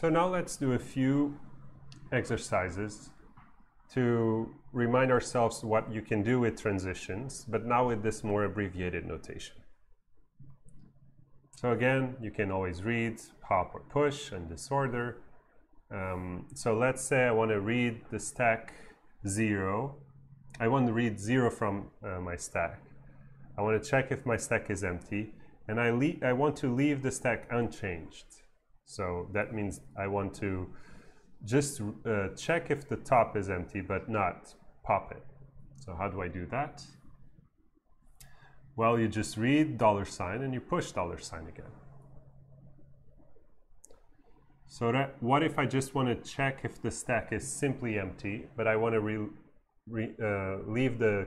So now let's do a few exercises to remind ourselves what you can do with transitions, but now with this more abbreviated notation. So again, you can always read pop or push in this order. Um, so let's say I want to read the stack zero. I want to read zero from uh, my stack. I want to check if my stack is empty, and I, I want to leave the stack unchanged. So that means I want to just uh, check if the top is empty, but not pop it. So how do I do that? Well, you just read dollar sign and you push dollar sign again. So that, what if I just want to check if the stack is simply empty, but I want to re, re, uh, leave the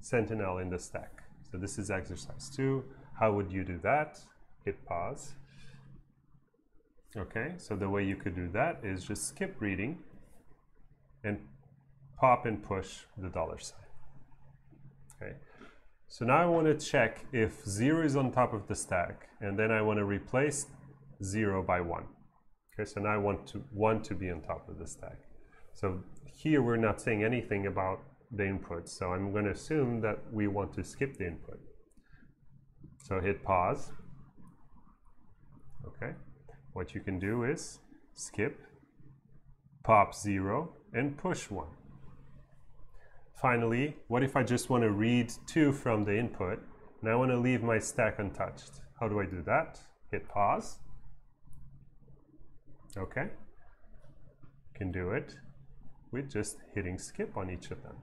sentinel in the stack? So this is exercise two. How would you do that? Hit pause. Okay, so the way you could do that is just skip reading and pop and push the dollar sign. Okay, so now I want to check if 0 is on top of the stack, and then I want to replace 0 by 1. Okay, so now I want to 1 to be on top of the stack. So here we're not saying anything about the input, so I'm going to assume that we want to skip the input. So hit pause. Okay what you can do is skip, pop 0, and push 1. Finally, what if I just want to read 2 from the input, and I want to leave my stack untouched? How do I do that? Hit pause. Okay. Can do it with just hitting skip on each of them.